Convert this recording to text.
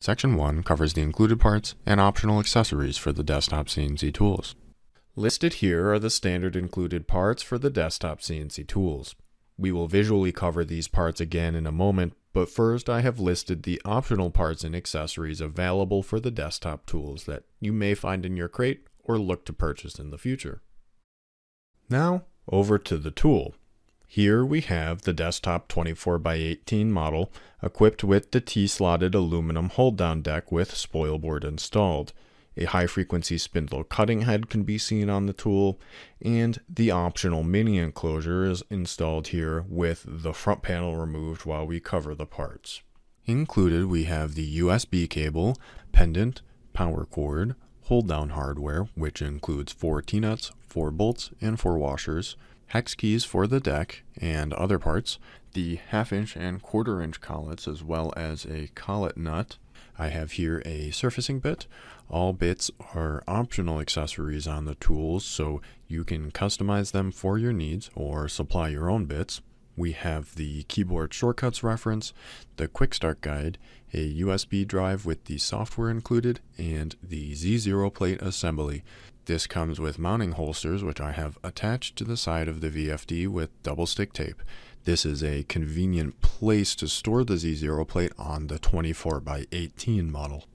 Section 1 covers the included parts and optional accessories for the desktop CNC tools. Listed here are the standard included parts for the desktop CNC tools. We will visually cover these parts again in a moment, but first I have listed the optional parts and accessories available for the desktop tools that you may find in your crate or look to purchase in the future. Now, over to the tool. Here we have the desktop 24x18 model equipped with the T-slotted aluminum hold-down deck with spoil board installed. A high-frequency spindle cutting head can be seen on the tool, and the optional mini enclosure is installed here with the front panel removed while we cover the parts. Included we have the USB cable, pendant, power cord, hold-down hardware, which includes four T-nuts, four bolts, and four washers, hex keys for the deck and other parts, the half inch and quarter inch collets as well as a collet nut. I have here a surfacing bit. All bits are optional accessories on the tools so you can customize them for your needs or supply your own bits. We have the keyboard shortcuts reference, the quick start guide, a USB drive with the software included, and the Z0 plate assembly. This comes with mounting holsters, which I have attached to the side of the VFD with double stick tape. This is a convenient place to store the Z0 plate on the 24 by 18 model.